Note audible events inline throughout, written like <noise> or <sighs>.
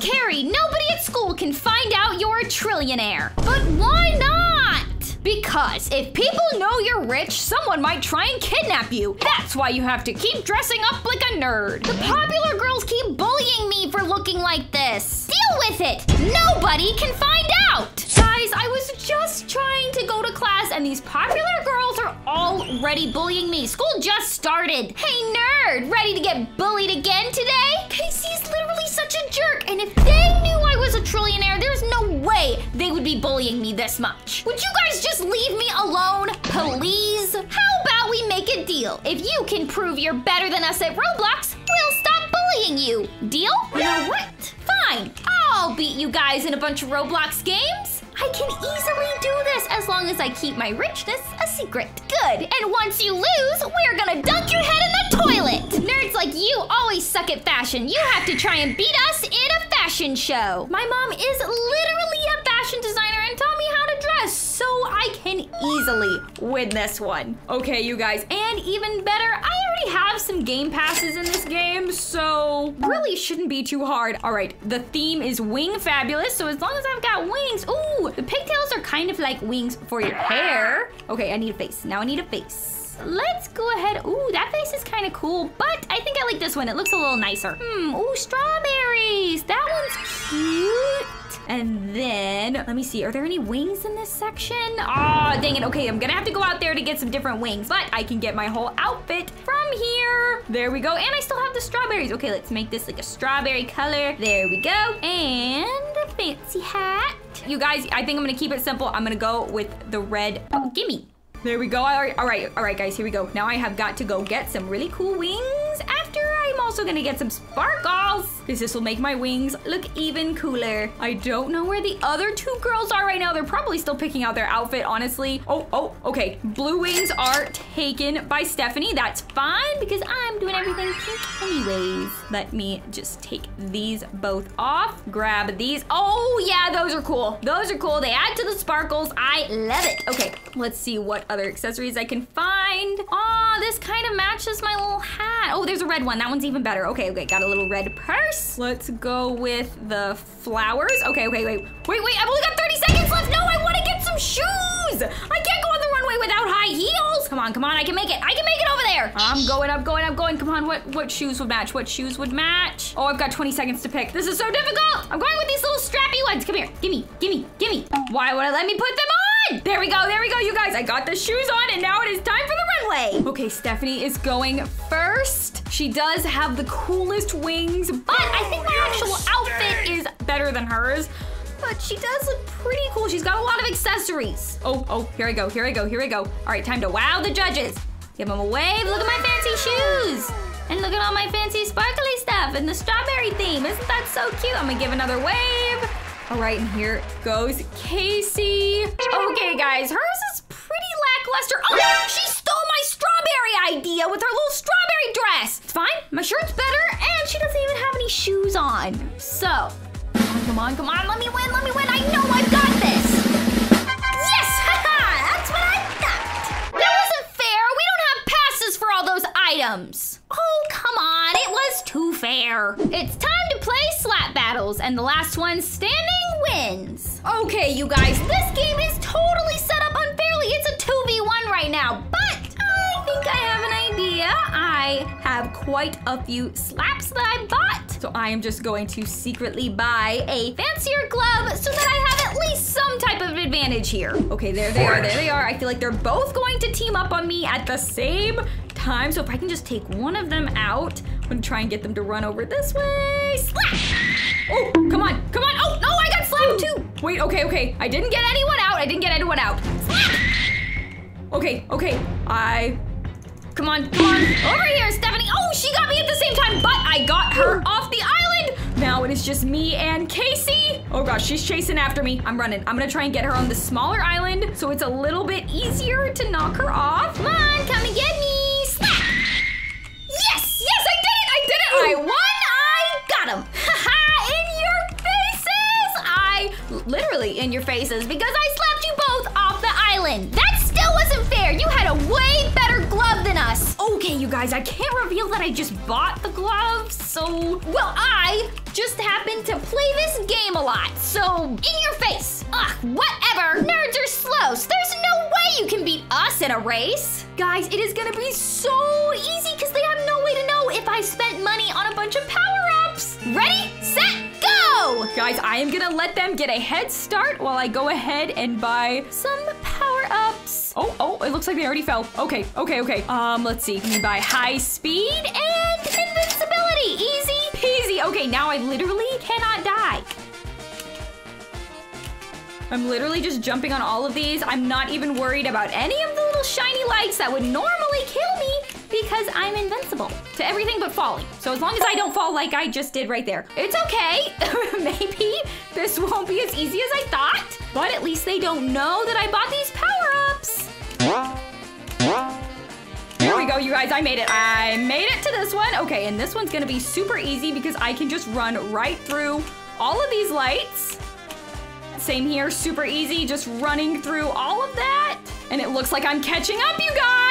Cari, nobody at school can find out you're a trillionaire. But why not? Because if people know you're rich, someone might try and kidnap you. That's why you have to keep dressing up like a nerd. The popular girls keep bullying me for looking like this. Deal with it. Nobody can find out. Guys, I was just trying to go to class and these popular girls are already bullying me. School just started. Hey, nerd, ready to get bullied again today? Casey's literally such a jerk. And if they knew I was a trillionaire, there's no way they would be bullying me this much. Would you guys just leave me alone, please? How about we make a deal? If you can prove you're better than us at Roblox, we'll stop bullying you. Deal? You know what? Fine. I'll beat you guys in a bunch of Roblox games. I can easily do this as long as I keep my richness a secret. Good. And once you lose, we're gonna dunk your head in the toilet. Nerds like you always suck at fashion. You have to try and beat us in a fashion show. My mom is literally a fashion designer and taught dress, so I can easily win this one. Okay, you guys, and even better, I already have some game passes in this game, so really shouldn't be too hard. All right, the theme is wing fabulous, so as long as I've got wings, ooh, the pigtails are kind of like wings for your hair. Okay, I need a face. Now I need a face. Let's go ahead. Ooh, that face is kind of cool, but I think I like this one. It looks a little nicer. Hmm, ooh, strawberries. That one's cute. And then, let me see, are there any wings in this section? Oh, dang it. Okay, I'm gonna have to go out there to get some different wings, but I can get my whole outfit from here. There we go. And I still have the strawberries. Okay, let's make this like a strawberry color. There we go. And a fancy hat. You guys, I think I'm gonna keep it simple. I'm gonna go with the red. Oh, gimme. There we go. All right, all right, all right, guys, here we go. Now I have got to go get some really cool wings I'm also gonna get some sparkles because this will make my wings look even cooler. I don't know where the other two girls are right now. They're probably still picking out their outfit, honestly. Oh, oh, okay. Blue wings are taken by Stephanie. That's fine because I'm doing everything pink anyways. Let me just take these both off. Grab these. Oh, yeah, those are cool. Those are cool. They add to the sparkles. I love it. Okay, let's see what other accessories I can find. Oh, this kind of matches my little hat. Oh, there's a red one. That one's even better. Okay, okay, got a little red purse. Let's go with the flowers. Okay, okay, wait. Wait, wait, I've only got 30 seconds left. No, I want to get some shoes. I can't go on the runway without high heels. Come on, come on, I can make it. I can make it over there. I'm going, I'm going, I'm going. Come on, what, what shoes would match? What shoes would match? Oh, I've got 20 seconds to pick. This is so difficult. I'm going with these little strappy ones. Come here, gimme, gimme, gimme. Why would it let me put them on? There we go, there we go, you guys. I got the shoes on and now it is time for the runway. Okay, Stephanie is going first. She does have the coolest wings, but I think my oh, actual outfit is better than hers. But she does look pretty cool. She's got a lot of accessories. Oh, oh, here I go, here I go, here I go. All right, time to wow the judges. Give them a wave. Look at my fancy shoes. And look at all my fancy sparkly stuff and the strawberry theme. Isn't that so cute? I'm gonna give another wave. All right, and here goes Casey. Okay, guys, hers is pretty lackluster. Oh, she stole my strawberry idea with her little strawberry dress. It's fine. My shirt's better, and she doesn't even have any shoes on. So, come on, come on, let me win, let me win. I know I've got this. Yes, haha, that's what I thought. That wasn't fair. We don't have passes for all those items. Oh, come on, it was too fair. It's time to play slap battles, and the last one standing wins. Okay, you guys, this game is totally set up unfairly. It's a 2v1 right now, but I think I have an idea. I have quite a few slaps that I bought. So I am just going to secretly buy a fancier glove so that I have at least some type of advantage here. Okay, there they are, there they are. I feel like they're both going to team up on me at the same time. So if I can just take one of them out, I'm gonna try and get them to run over this way. Slap! Oh, come on, come on. Oh, no, I got slapped too. Wait, okay, okay. I didn't get anyone out. I didn't get anyone out. Okay, okay. I Come on, come on. Over here, Stephanie. Oh, she got me at the same time, but I got her off the island. Now it is just me and Casey. Oh gosh, she's chasing after me. I'm running. I'm gonna try and get her on the smaller island so it's a little bit easier to knock her off. Come on, come and get me. Slap. Yes, yes, I did it. I did it. I won. Literally in your faces because I slapped you both off the island. That still wasn't fair. You had a way better glove than us. Okay, you guys, I can't reveal that I just bought the glove, so, well, I just happen to play this game a lot, so in your face. Ugh, whatever. Nerds are slow, so there's no way you can beat us in a race. Guys, it is gonna be so easy because they have no way to know if I spent money on a bunch of power-ups. Ready, set, Guys, I am gonna let them get a head start while I go ahead and buy some power-ups. Oh, oh, it looks like they already fell. Okay, okay, okay. Um, let's see. Can we buy high speed and invincibility? Easy peasy. Okay, now I literally cannot die. I'm literally just jumping on all of these. I'm not even worried about any of the little shiny lights that would normally because I'm invincible to everything but falling. So as long as I don't fall like I just did right there, it's okay. <laughs> Maybe this won't be as easy as I thought, but at least they don't know that I bought these power-ups. Here we go, you guys, I made it. I made it to this one. Okay, and this one's gonna be super easy because I can just run right through all of these lights. Same here, super easy, just running through all of that. And it looks like I'm catching up, you guys.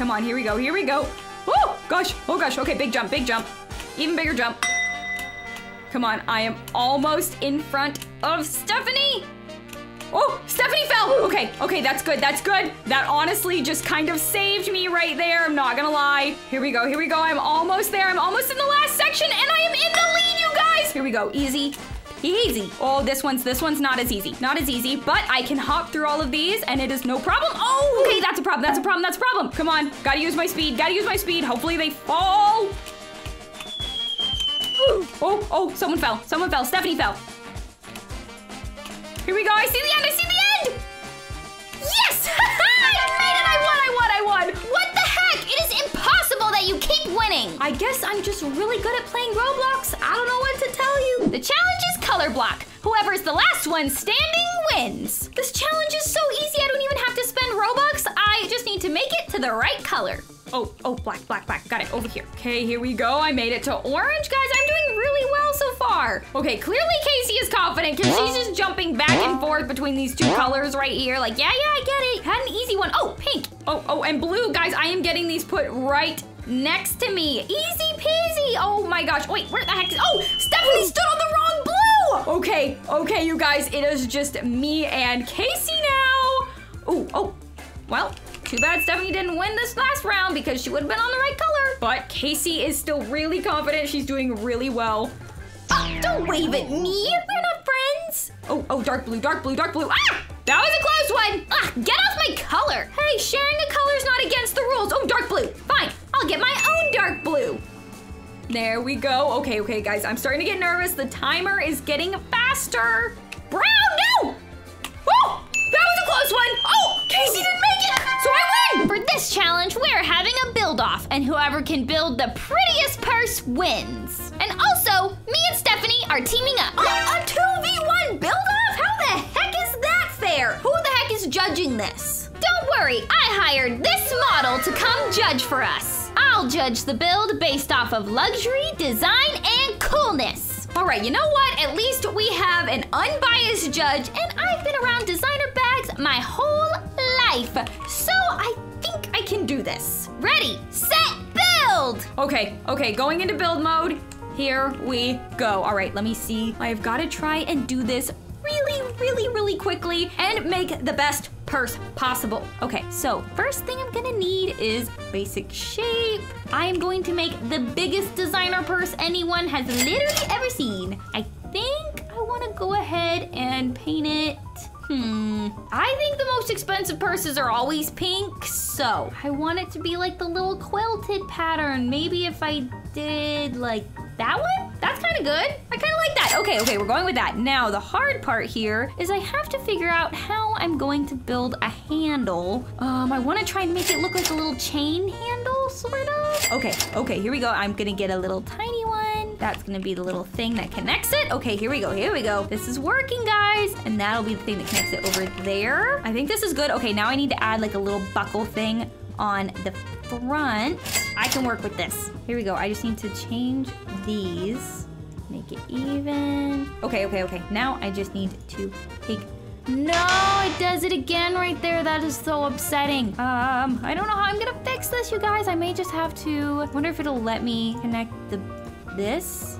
Come on, here we go, here we go. Oh, gosh, oh gosh, okay, big jump, big jump. Even bigger jump. Come on, I am almost in front of Stephanie. Oh, Stephanie fell. Okay, okay, that's good, that's good. That honestly just kind of saved me right there. I'm not gonna lie. Here we go, here we go. I'm almost there. I'm almost in the last section and I am in the lead, you guys. Here we go, easy, Easy. Oh, this one's this one's not as easy. Not as easy, but I can hop through all of these and it is no problem. Oh, okay, that's a problem. That's a problem. That's a problem. Come on. Gotta use my speed. Gotta use my speed. Hopefully they fall. Oh, oh, someone fell. Someone fell. Stephanie fell. Here we go. I see the end. I see I guess I'm just really good at playing Roblox. I don't know what to tell you. The challenge is color block. Whoever's the last one standing wins. This challenge is so easy. I don't even have to spend Robux. I just need to make it to the right color. Oh, oh, black, black, black. Got it over here. Okay, here we go. I made it to orange. Guys, I'm doing really well so far. Okay, clearly Casey is confident because she's just jumping back and forth between these two colors right here. Like, yeah, yeah, I get it. Had an easy one. Oh, pink. Oh, oh, and blue. Guys, I am getting these put right next to me. Easy peasy. Oh my gosh. Wait, where the heck is, oh, Stephanie stood on the wrong blue. Okay, okay, you guys, it is just me and Casey now. Oh, oh, well, too bad Stephanie didn't win this last round because she would have been on the right color. But Casey is still really confident. She's doing really well. Oh, don't wave at me. We're not friends. Oh, oh, dark blue, dark blue, dark blue. Ah! That was a close one. Ah, get off my color. Hey, sharing a color is not against the rules. Oh, dark blue. Fine. I'll get my own dark blue. There we go. Okay, okay, guys. I'm starting to get nervous. The timer is getting faster. Brown, no! Oh, that was a close one. Oh, Casey didn't make it, so I win. For this challenge, we're having a build-off, and whoever can build the prettiest purse wins. And also, me and Stephanie are teaming up. Oh, a 2v1 build-off? How the heck is that fair? Who the heck is judging this? Don't worry, I hired this model to come judge for us. I'll judge the build based off of luxury, design, and coolness. All right, you know what? At least we have an unbiased judge, and I've been around designer bags my whole life. So I think I can do this. Ready, set, build! Okay, okay, going into build mode. Here we go. All right, let me see. I've got to try and do this really, really, really quickly and make the best purse possible. Okay, so first thing I'm gonna need is basic shape. I am going to make the biggest designer purse anyone has literally ever seen. I think I wanna go ahead and paint it Hmm. I think the most expensive purses are always pink, so I want it to be like the little quilted pattern. Maybe if I did like that one? That's kind of good. I kind of like that. Okay, okay, we're going with that. Now, the hard part here is I have to figure out how I'm going to build a handle. Um, I want to try and make it look like a little chain handle, sort of. Okay, okay, here we go. I'm gonna get a little tiny one. That's gonna be the little thing that connects it. Okay, here we go, here we go. This is working, guys. And that'll be the thing that connects it over there. I think this is good. Okay, now I need to add like a little buckle thing on the front. I can work with this. Here we go. I just need to change these. Make it even. Okay, okay, okay. Now I just need to take no, it does it again right there. That is so upsetting. Um, I don't know how I'm gonna fix this, you guys. I may just have to, I wonder if it'll let me connect the this.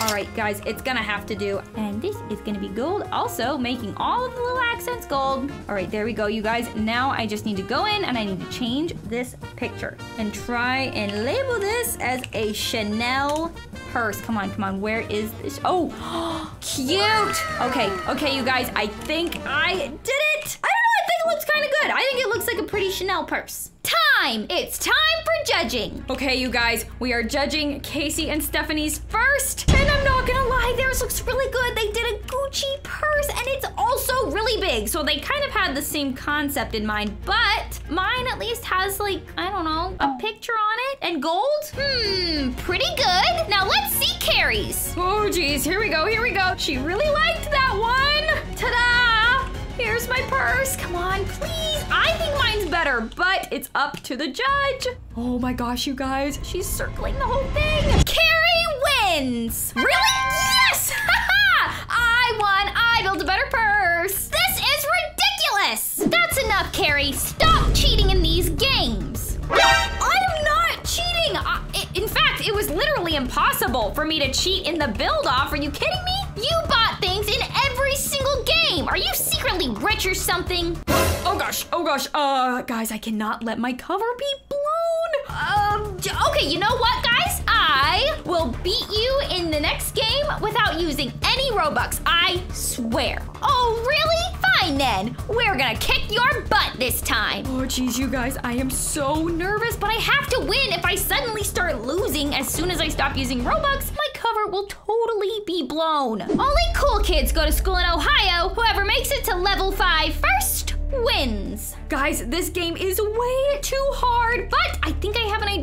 All right, guys, it's gonna have to do. And this is gonna be gold, also making all of the little accents gold. All right, there we go, you guys. Now I just need to go in and I need to change this picture and try and label this as a Chanel purse. Come on, come on, where is this? Oh, <gasps> cute. Okay, okay, you guys, I think I did it. I don't know, I think it looks kind of good. I think it looks like a pretty Chanel purse. Time! It's time for judging. Okay, you guys, we are judging Casey and Stephanie's first. And I'm not gonna lie, theirs looks really good. They did a Gucci purse and it's also really big. So they kind of had the same concept in mind, but mine at least has like, I don't know, a picture on it and gold. Hmm, pretty see Cari's. Oh geez, here we go, here we go. She really liked that one. Ta-da! Here's my purse. Come on, please. I think mine's better, but it's up to the judge. Oh my gosh, you guys. She's circling the whole thing. Cari wins. Really? Yes! <laughs> I won. I built a better purse. This is ridiculous. That's enough, Cari. Stop cheating in these games. It was literally impossible for me to cheat in the build-off. Are you kidding me? You bought things in every single game. Are you secretly rich or something? Oh gosh, oh gosh. Uh, guys, I cannot let my cover be blown. Um, okay, you know what, guys? I will beat you in the next game without using any Robux. I swear. Oh, really? Fine then. We're gonna kick your butt this time. Oh, geez, you guys, I am so nervous, but I have to win. If I suddenly start losing as soon as I stop using Robux, my cover will totally be blown. Only cool kids go to school in Ohio. Whoever makes it to level 5 first wins. Guys, this game is way too hard, but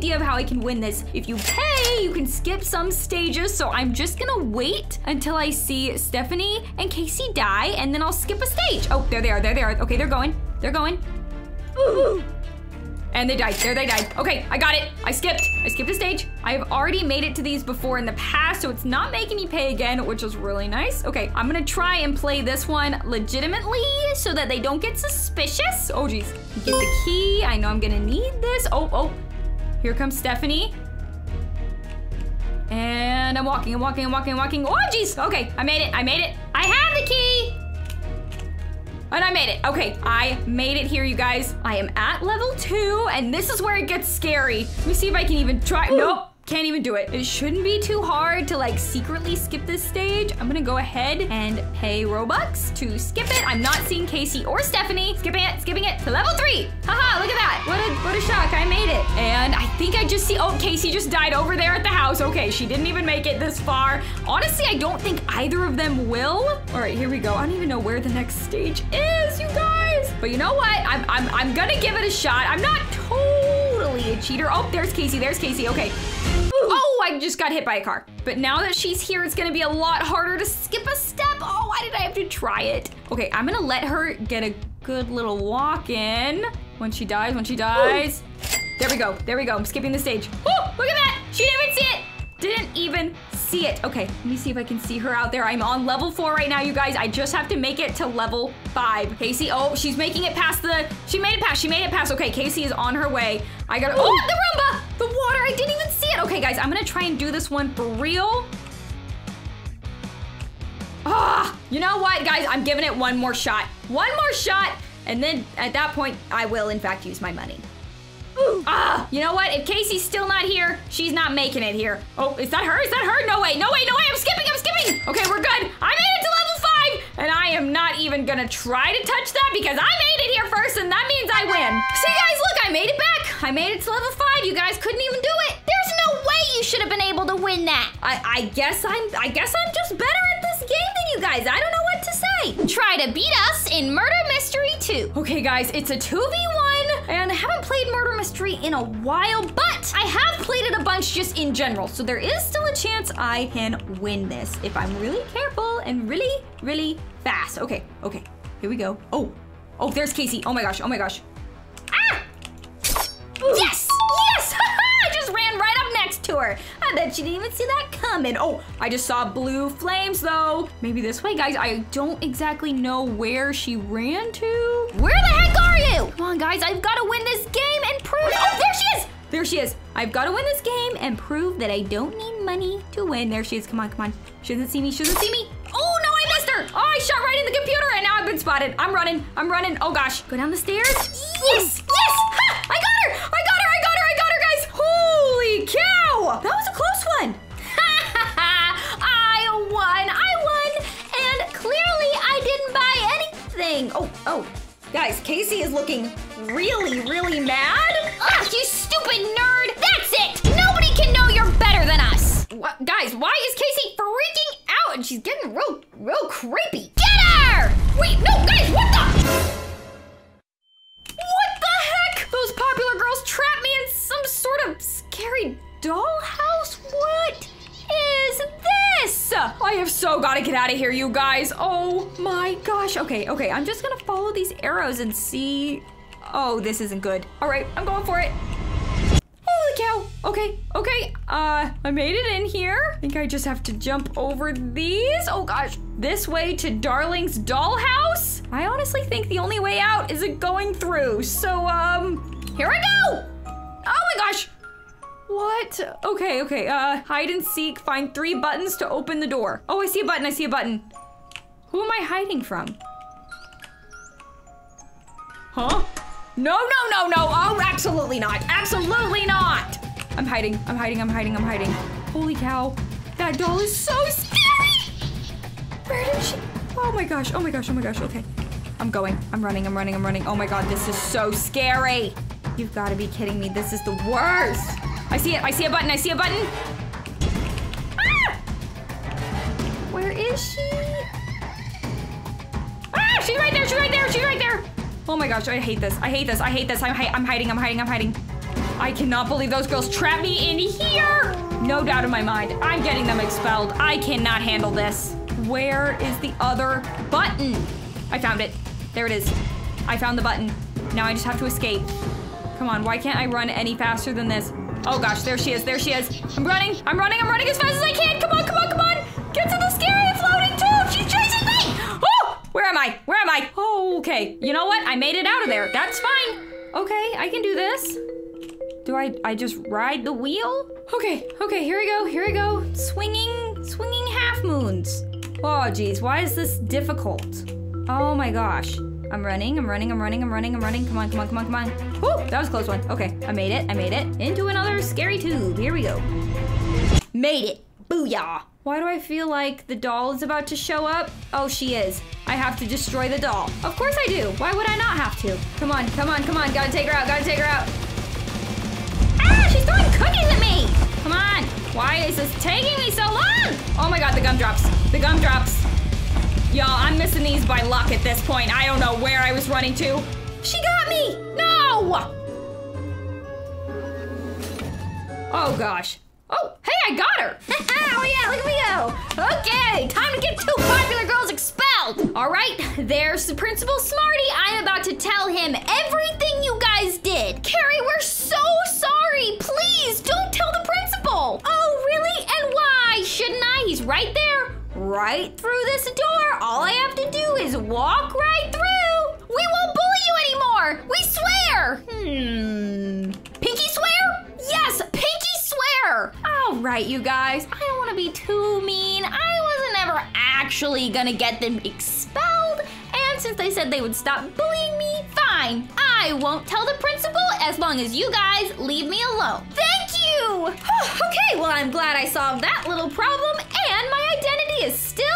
idea of how I can win this. If you pay, you can skip some stages, so I'm just gonna wait until I see Stephanie and Casey die, and then I'll skip a stage. Oh, there they are, there they are. Okay, they're going, they're going. Ooh. And they died. There they died. Okay, I got it. I skipped. I skipped a stage. I've already made it to these before in the past, so it's not making me pay again, which is really nice. Okay, I'm gonna try and play this one legitimately so that they don't get suspicious. Oh, geez. Get the key. I know I'm gonna need this. Oh, oh. Here comes Stephanie. And I'm walking, I'm walking, I'm walking, I'm walking. Oh, jeez! Okay, I made it. I made it. I have the key. And I made it. Okay, I made it here, you guys. I am at level two, and this is where it gets scary. Let me see if I can even try. Nope. Can't even do it. It shouldn't be too hard to like secretly skip this stage. I'm gonna go ahead and pay Robux to skip it. I'm not seeing Casey or Stephanie. Skipping it, skipping it to level three. Haha, look at that. What a, what a shock, I made it. And I think I just see, oh, Casey just died over there at the house. Okay, she didn't even make it this far. Honestly, I don't think either of them will. All right, here we go. I don't even know where the next stage is, you guys. But you know what? I'm, I'm, I'm gonna give it a shot. I'm not totally a cheater. Oh, there's Casey, there's Casey, okay. Oh, I just got hit by a car. But now that she's here, it's gonna be a lot harder to skip a step. Oh, why did I have to try it? Okay, I'm gonna let her get a good little walk in. When she dies, when she dies. There we go, there we go. I'm skipping the stage. Oh, look at that. She didn't even see it. Didn't even see it. Okay, let me see if I can see her out there. I'm on level four right now, you guys. I just have to make it to level five. Casey, oh, she's making it past the, she made it past, she made it past. Okay, Casey is on her way. I gotta, oh, the Roomba, the water, Okay, guys, I'm gonna try and do this one for real. Ah, you know what, guys? I'm giving it one more shot. One more shot, and then at that point, I will, in fact, use my money. Ah, you know what? If Casey's still not here, she's not making it here. Oh, is that her? Is that her? No way, no way, no way. I'm skipping, I'm skipping. Okay, we're good. I made it to level five, and I am not even gonna try to touch that because I made it here first, and that means I win. See, guys, look, I made it back. I made it to level five. You guys couldn't even do it. There's no way you should have been able to win that. I, I guess I'm, I guess I'm just better at this game than you guys. I don't know what to say. Try to beat us in Murder Mystery 2. Okay, guys, it's a 2v1, and I haven't played Murder Mystery in a while, but I have played it a bunch just in general, so there is still a chance I can win this if I'm really careful and really, really fast. Okay, okay, here we go. Oh, oh, there's Casey. Oh my gosh, oh my gosh. Ah! Yes! Yes! Her. I bet she didn't even see that coming. Oh, I just saw blue flames though. Maybe this way, guys. I don't exactly know where she ran to. Where the heck are you? Come on, guys. I've got to win this game and prove. Oh, there she is. There she is. I've got to win this game and prove that I don't need money to win. There she is. Come on, come on. She doesn't see me. She doesn't see me. Oh, no, I missed her. Oh, I shot right in the computer and now I've been spotted. I'm running. I'm running. Oh, gosh. Go down the stairs. Yes, yes. That was a close one. <laughs> I won. I won. And clearly I didn't buy anything. Oh, oh. Guys, Casey is looking really, really mad. Ugh, you stupid nerd. That's it. Nobody can know you're better than us. What? Guys, why is Casey freaking out? And she's getting real, real creepy. Get her! Wait, no, guys, what the? What the heck? Those popular girls trapped me in some sort of scary dollhouse? What is this? I have so got to get out of here, you guys. Oh my gosh. Okay, okay. I'm just going to follow these arrows and see. Oh, this isn't good. All right, I'm going for it. Holy cow. Okay, okay. Uh, I made it in here. I think I just have to jump over these. Oh gosh. This way to Darling's dollhouse? I honestly think the only way out is it going through. So, um, here I go. Oh my gosh. What? Okay, okay. Uh, hide and seek. Find three buttons to open the door. Oh, I see a button. I see a button. Who am I hiding from? Huh? No, no, no, no. Oh, absolutely not. Absolutely not. I'm hiding. I'm hiding. I'm hiding. I'm hiding. Holy cow. That doll is so scary. Where did she? Oh my gosh. Oh my gosh. Oh my gosh. Okay. I'm going. I'm running. I'm running. I'm running. Oh my god. This is so scary. You've got to be kidding me. This is the worst. I see it. I see a button. I see a button. Ah! Where is she? Ah! She's right there. She's right there. She's right there. Oh my gosh. I hate this. I hate this. I hate this. I'm, hi I'm hiding. I'm hiding. I'm hiding. I cannot believe those girls trapped me in here. No doubt in my mind. I'm getting them expelled. I cannot handle this. Where is the other button? I found it. There it is. I found the button. Now I just have to escape. Come on. Why can't I run any faster than this? Oh gosh, there she is, there she is. I'm running, I'm running, I'm running as fast as I can. Come on, come on, come on. Get to the scary floating tube. She's chasing me. Oh, where am I? Where am I? Oh, okay. You know what? I made it out of there. That's fine. Okay, I can do this. Do I, I just ride the wheel? Okay, okay, here we go, here we go. Swinging, swinging half moons. Oh, geez, why is this difficult? Oh my gosh. I'm running, I'm running, I'm running, I'm running, I'm running. Come on, come on, come on, come on. Whoo, that was a close one. Okay, I made it, I made it. Into another scary tube. Here we go. Made it. Booyah. Why do I feel like the doll is about to show up? Oh, she is. I have to destroy the doll. Of course I do. Why would I not have to? Come on, come on, come on. Gotta take her out, gotta take her out. Ah, she's throwing cookies at me. Come on. Why is this taking me so long? Oh my god, the gumdrops. The gumdrops. Y'all, I'm missing these by luck at this point. I don't know where I was running to. She got me! No! Oh gosh. Oh, hey, I got her! <laughs> oh yeah, look at me go! Okay, time to get two popular girls expelled! Alright, there's the Principal Smarty. I'm about to tell him everything you guys did. Cari, we're so sorry! Please, don't tell the principal! Oh, really? And why? Shouldn't I? He's right there right through this door. All I have to do is walk right through. We won't bully you anymore. We swear. Hmm. Pinky swear? Yes, pinky swear. All right, you guys. I don't want to be too mean. I wasn't ever actually gonna get them expelled. And since they said they would stop bullying me, fine. I won't tell the principal as long as you guys leave me alone. Thank you. <sighs> okay, well, I'm glad I solved that little problem and my identity is still.